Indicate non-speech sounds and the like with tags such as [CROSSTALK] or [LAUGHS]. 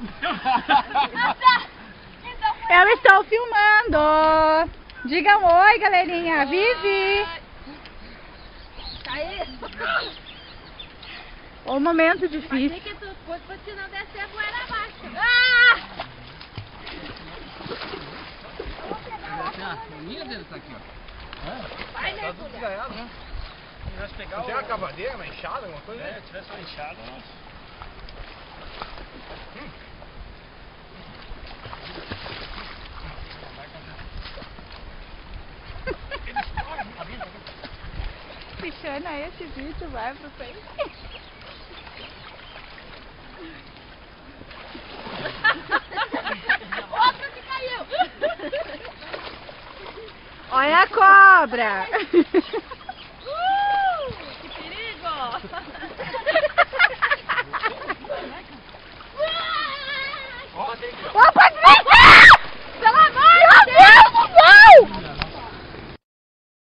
[LAUGHS] Eu estou filmando. Digam oi, galerinha. Vivi. Tá aí. O momento difícil. tem que tu pôs pra te não descer a poeira abaixo. Ah! Minha tá aqui, ó. Vai, né, Tá né? Se tivesse uma o... cavadeira, uma enxada, alguma coisa? É, tivesse uma enxada, nossa. Pichando esse vídeo, vai pro. [LAUGHS] Outro que caiu. Olha a cobra. [LAUGHS]